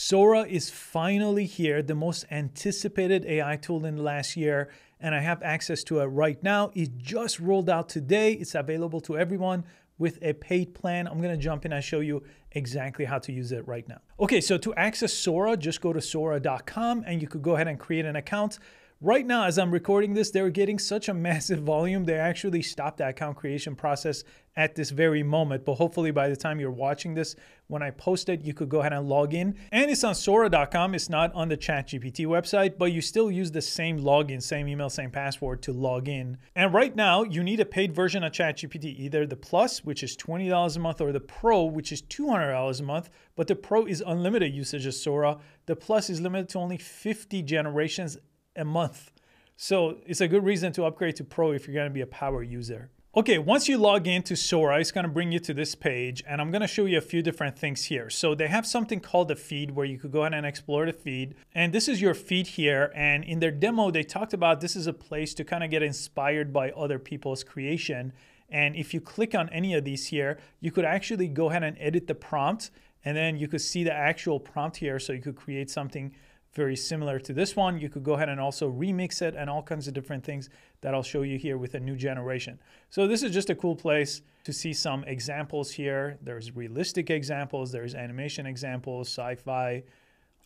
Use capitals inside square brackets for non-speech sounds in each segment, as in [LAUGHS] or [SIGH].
Sora is finally here, the most anticipated AI tool in the last year, and I have access to it right now. It just rolled out today. It's available to everyone with a paid plan. I'm gonna jump in and show you exactly how to use it right now. Okay, so to access Sora, just go to sora.com and you could go ahead and create an account. Right now, as I'm recording this, they're getting such a massive [LAUGHS] volume, they actually stopped the account creation process at this very moment. But hopefully, by the time you're watching this, when I post it, you could go ahead and log in. And it's on Sora.com, it's not on the ChatGPT website, but you still use the same login, same email, same password to log in. And right now, you need a paid version of ChatGPT, either the Plus, which is $20 a month, or the Pro, which is $200 a month. But the Pro is unlimited usage of Sora. The Plus is limited to only 50 generations a month. So it's a good reason to upgrade to Pro if you're going to be a power user. Okay, once you log into Sora, it's going to bring you to this page and I'm going to show you a few different things here. So they have something called the feed where you could go ahead and explore the feed. And this is your feed here. And in their demo, they talked about this is a place to kind of get inspired by other people's creation. And if you click on any of these here, you could actually go ahead and edit the prompt and then you could see the actual prompt here. So you could create something very similar to this one. You could go ahead and also remix it and all kinds of different things that I'll show you here with a new generation. So this is just a cool place to see some examples here. There's realistic examples, there's animation examples, sci-fi.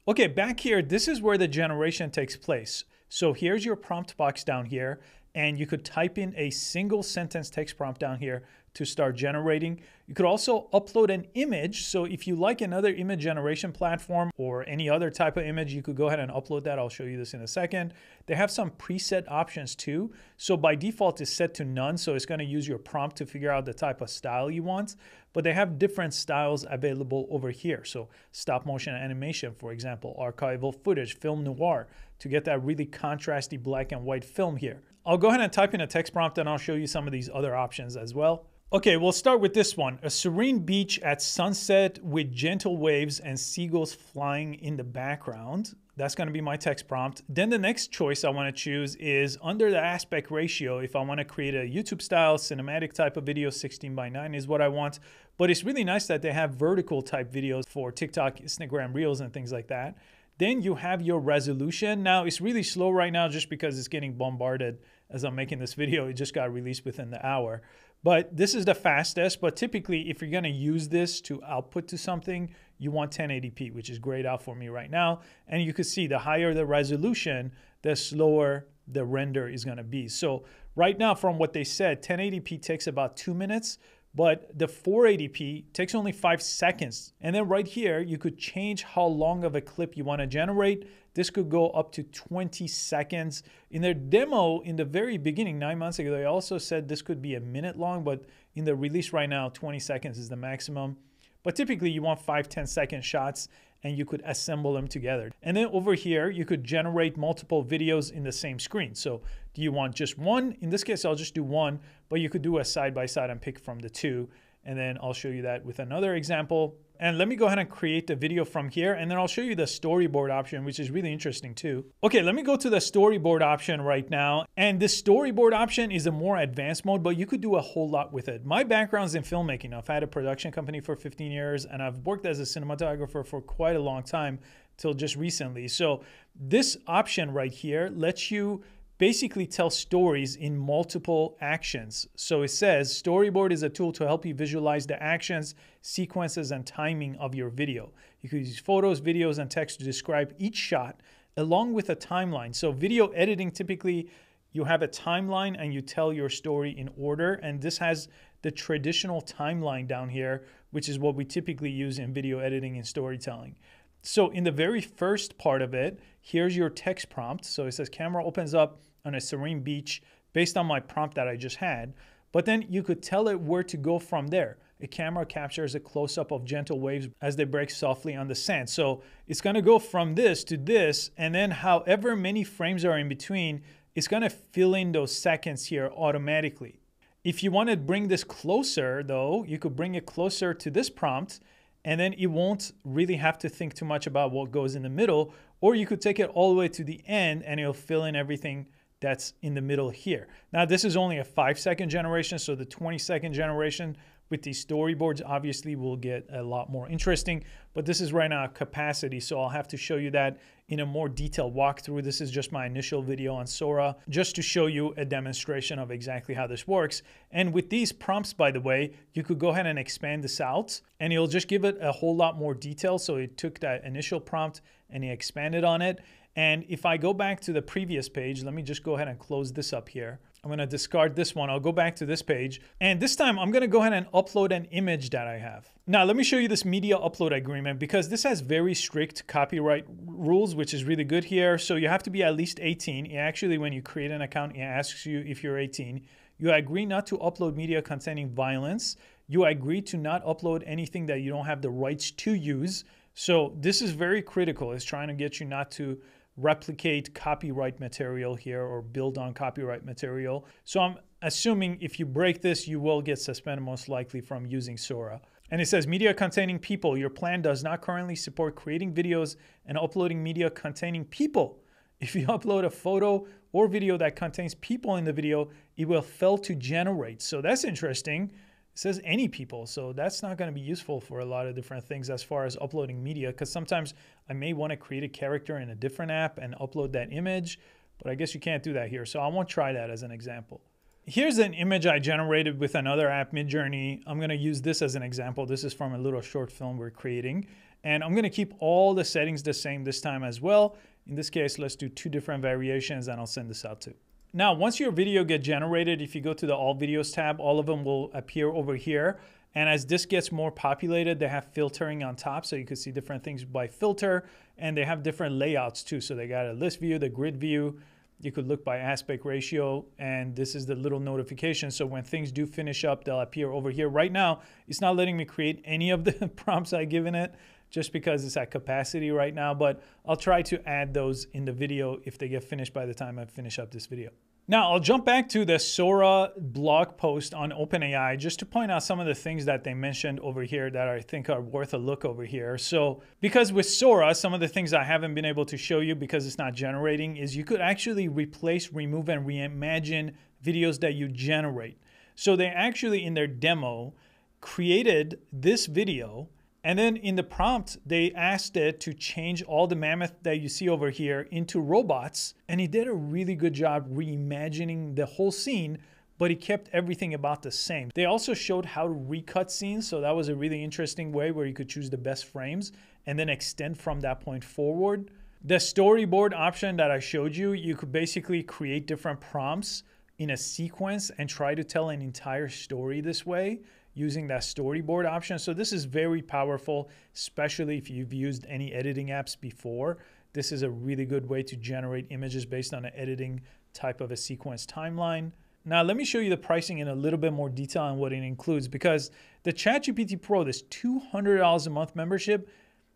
Okay, back here, this is where the generation takes place. So here's your prompt box down here, and you could type in a single sentence text prompt down here to start generating. You could also upload an image. So if you like another image generation platform or any other type of image, you could go ahead and upload that. I'll show you this in a second. They have some preset options too. So by default, it's set to none. So it's going to use your prompt to figure out the type of style you want. But they have different styles available over here. So stop motion animation, for example, archival footage, film noir to get that really contrasty black and white film here. I'll go ahead and type in a text prompt and I'll show you some of these other options as well. Okay, we'll start with this one. A serene beach at sunset with gentle waves and seagulls flying in the background. That's going to be my text prompt. Then the next choice I want to choose is under the aspect ratio. If I want to create a YouTube style cinematic type of video, 16 by 9 is what I want. But it's really nice that they have vertical type videos for TikTok, Instagram Reels, and things like that. Then you have your resolution. Now it's really slow right now just because it's getting bombarded as I'm making this video. It just got released within the hour. But this is the fastest, but typically if you're gonna use this to output to something, you want 1080p, which is grayed out for me right now. And you can see the higher the resolution, the slower the render is gonna be. So right now from what they said, 1080p takes about two minutes, but the 480p takes only five seconds. And then right here, you could change how long of a clip you wanna generate. This could go up to 20 seconds. In their demo in the very beginning, nine months ago, they also said this could be a minute long, but in the release right now, 20 seconds is the maximum. But typically you want five, 10 second shots and you could assemble them together. And then over here, you could generate multiple videos in the same screen. So do you want just one? In this case, I'll just do one, but you could do a side by side and pick from the two. And then I'll show you that with another example. And let me go ahead and create the video from here and then I'll show you the storyboard option, which is really interesting too. Okay, let me go to the storyboard option right now. And the storyboard option is a more advanced mode, but you could do a whole lot with it. My background's in filmmaking. I've had a production company for 15 years and I've worked as a cinematographer for quite a long time till just recently. So this option right here lets you basically tell stories in multiple actions. So it says storyboard is a tool to help you visualize the actions, sequences, and timing of your video. You can use photos, videos, and text to describe each shot along with a timeline. So video editing typically you have a timeline and you tell your story in order and this has the traditional timeline down here which is what we typically use in video editing and storytelling. So in the very first part of it, here's your text prompt. So it says camera opens up on a serene beach based on my prompt that I just had. But then you could tell it where to go from there. A camera captures a close up of gentle waves as they break softly on the sand. So it's going to go from this to this, and then however many frames are in between, it's going to fill in those seconds here automatically. If you want to bring this closer, though, you could bring it closer to this prompt, and then it won't really have to think too much about what goes in the middle, or you could take it all the way to the end and it'll fill in everything that's in the middle here. Now, this is only a five second generation, so the 20 second generation with these storyboards obviously will get a lot more interesting but this is right now capacity so i'll have to show you that in a more detailed walkthrough. This is just my initial video on sora just to show you a demonstration of exactly how this works. And with these prompts by the way you could go ahead and expand this out and it'll just give it a whole lot more detail. So it took that initial prompt and he expanded on it and if i go back to the previous page let me just go ahead and close this up here I'm going to discard this one. I'll go back to this page. And this time I'm going to go ahead and upload an image that I have. Now, let me show you this media upload agreement because this has very strict copyright rules, which is really good here. So you have to be at least 18. Actually, when you create an account, it asks you if you're 18. You agree not to upload media containing violence. You agree to not upload anything that you don't have the rights to use. So this is very critical. It's trying to get you not to replicate copyright material here or build on copyright material. So I'm assuming if you break this, you will get suspended most likely from using Sora. And it says media containing people. Your plan does not currently support creating videos and uploading media containing people. If you upload a photo or video that contains people in the video, it will fail to generate. So that's interesting. It says any people, so that's not going to be useful for a lot of different things as far as uploading media, because sometimes I may want to create a character in a different app and upload that image, but I guess you can't do that here. So I won't try that as an example. Here's an image I generated with another app, Midjourney. I'm going to use this as an example. This is from a little short film we're creating. And I'm going to keep all the settings the same this time as well. In this case, let's do two different variations and I'll send this out too. Now, once your video get generated, if you go to the all videos tab, all of them will appear over here. And as this gets more populated, they have filtering on top. So you can see different things by filter and they have different layouts too. So they got a list view, the grid view, you could look by aspect ratio and this is the little notification. So when things do finish up, they'll appear over here. Right now, it's not letting me create any of the [LAUGHS] prompts I've given it just because it's at capacity right now, but I'll try to add those in the video if they get finished by the time I finish up this video. Now, I'll jump back to the Sora blog post on OpenAI just to point out some of the things that they mentioned over here that I think are worth a look over here. So, because with Sora, some of the things I haven't been able to show you because it's not generating is you could actually replace, remove, and reimagine videos that you generate. So, they actually, in their demo, created this video and then in the prompt, they asked it to change all the mammoth that you see over here into robots. And he did a really good job reimagining the whole scene, but he kept everything about the same. They also showed how to recut scenes. So that was a really interesting way where you could choose the best frames and then extend from that point forward. The storyboard option that I showed you, you could basically create different prompts in a sequence and try to tell an entire story this way using that storyboard option. So this is very powerful, especially if you've used any editing apps before. This is a really good way to generate images based on an editing type of a sequence timeline. Now, let me show you the pricing in a little bit more detail on what it includes because the ChatGPT Pro, this $200 a month membership,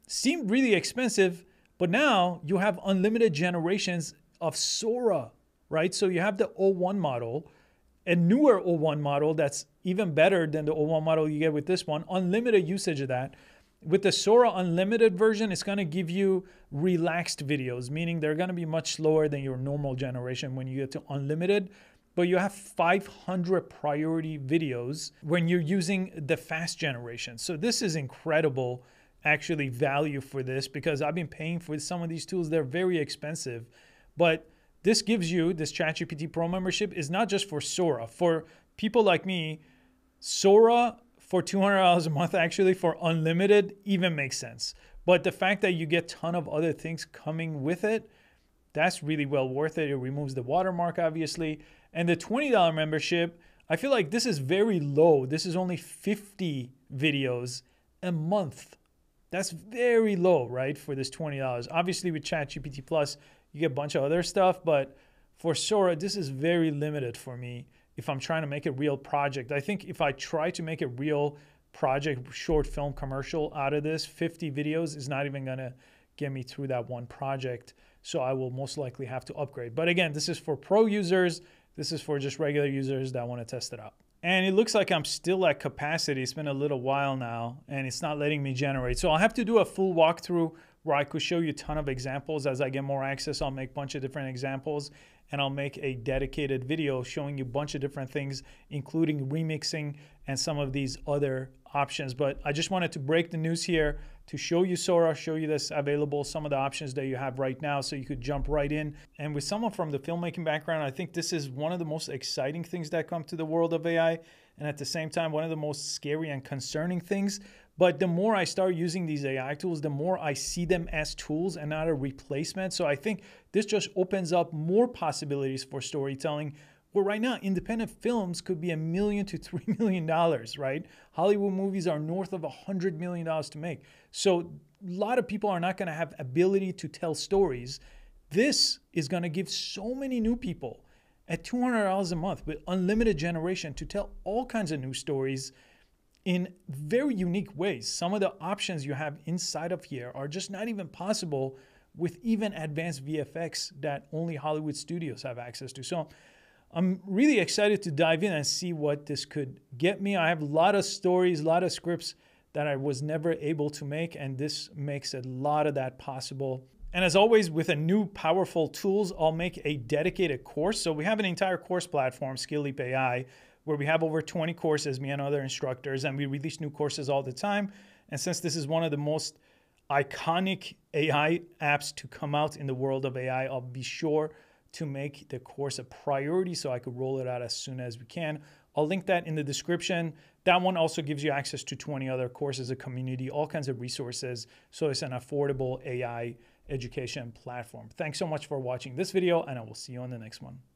seemed really expensive, but now you have unlimited generations of Sora, right? So you have the O1 model, a newer O1 model that's even better than the O1 model you get with this one, unlimited usage of that. With the Sora Unlimited version, it's going to give you relaxed videos, meaning they're going to be much slower than your normal generation when you get to unlimited. But you have 500 priority videos when you're using the fast generation. So this is incredible actually value for this because I've been paying for some of these tools. They're very expensive, but this gives you this ChatGPT Pro membership is not just for Sora. For people like me, Sora for $200 a month actually for unlimited even makes sense. But the fact that you get ton of other things coming with it, that's really well worth it. It removes the watermark obviously. And the $20 membership, I feel like this is very low. This is only 50 videos a month. That's very low, right, for this $20. Obviously with ChatGPT Plus, you get a bunch of other stuff, but for Sora, this is very limited for me if I'm trying to make a real project. I think if I try to make a real project, short film commercial out of this, 50 videos is not even going to get me through that one project. So I will most likely have to upgrade. But again, this is for pro users. This is for just regular users that want to test it out. And it looks like I'm still at capacity. It's been a little while now and it's not letting me generate. So I'll have to do a full walkthrough where I could show you a ton of examples. As I get more access, I'll make a bunch of different examples and I'll make a dedicated video showing you a bunch of different things, including remixing and some of these other options. But I just wanted to break the news here to show you Sora, show you this available, some of the options that you have right now so you could jump right in. And with someone from the filmmaking background, I think this is one of the most exciting things that come to the world of AI. And at the same time, one of the most scary and concerning things. But the more I start using these AI tools, the more I see them as tools and not a replacement. So I think this just opens up more possibilities for storytelling well, right now, independent films could be a million to three [LAUGHS] million dollars, right? Hollywood movies are north of a hundred million dollars to make. So a lot of people are not going to have ability to tell stories. This is going to give so many new people at $200 a month with unlimited generation to tell all kinds of new stories in very unique ways. Some of the options you have inside of here are just not even possible with even advanced VFX that only Hollywood studios have access to. So I'm really excited to dive in and see what this could get me. I have a lot of stories, a lot of scripts that I was never able to make, and this makes a lot of that possible. And as always, with a new powerful tools, I'll make a dedicated course. So we have an entire course platform, SkillLeap AI, where we have over 20 courses, me and other instructors, and we release new courses all the time. And since this is one of the most iconic AI apps to come out in the world of AI, I'll be sure to make the course a priority so I could roll it out as soon as we can. I'll link that in the description. That one also gives you access to 20 other courses, a community, all kinds of resources. So it's an affordable AI education platform. Thanks so much for watching this video and I will see you on the next one.